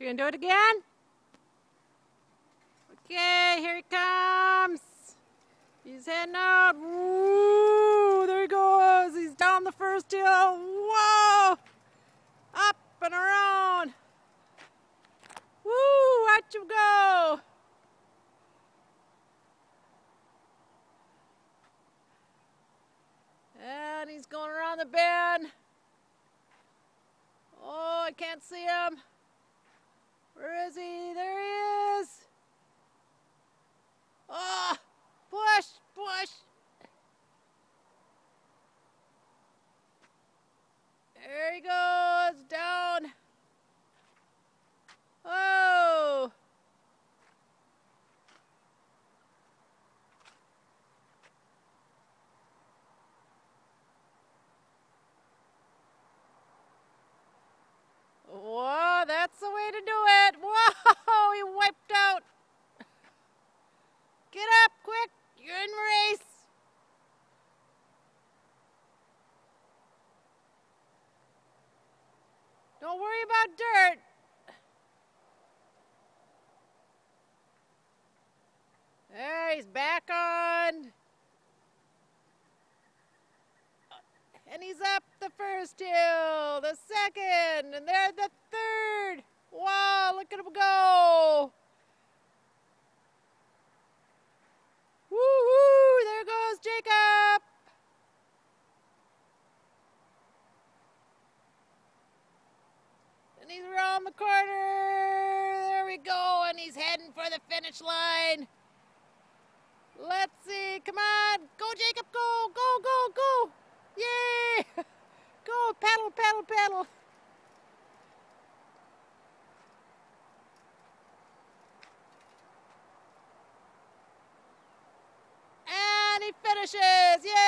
You gonna do it again? Okay, here he comes. He's heading out. Woo, there he goes. He's down the first hill. Whoa! Up and around. Woo, watch him go. And he's going around the bend. Oh, I can't see him. Where is he? There he is. Oh, push, push. There he goes, down. Oh. Whoa, that's the way to do it. Whoa, he wiped out. Get up, quick. You're in race. About dirt. There, he's back on. And he's up the first hill, the second, and there the third. Wow, look at him go. Woo-hoo, there goes Jacob. And he's around the corner. There we go, and he's heading for the finish line. Let's see, come on, go Jacob, go, go, go, go. Yay! Go, paddle, paddle, paddle. And he finishes. Yay!